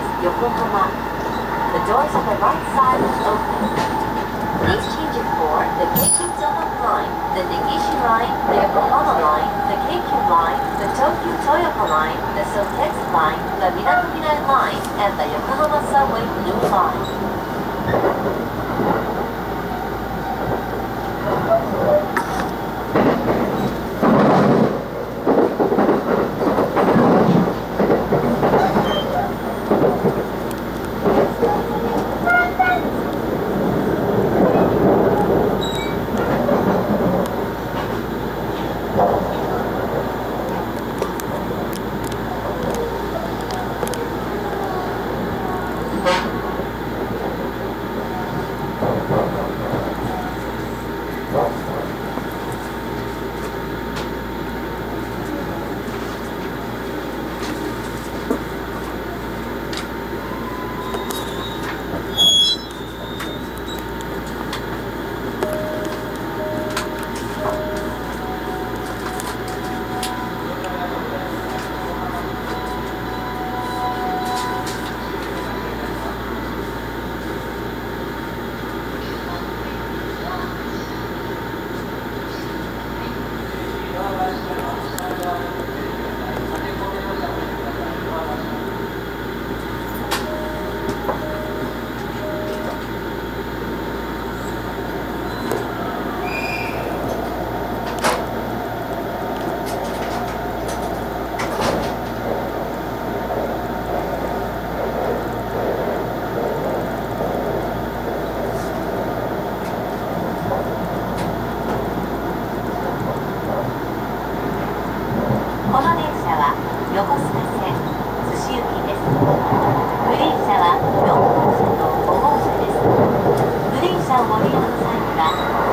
is Yokohama. The doors on the right side will open. Please change it for the Tohoku Line, the Negishi Line, the Yokohama Line, the Keikyu Line, the Tokyu Toyoko Line, the Sotetsu Line, the Minato Line, and the Yokohama Subway Blue Line. 微信收款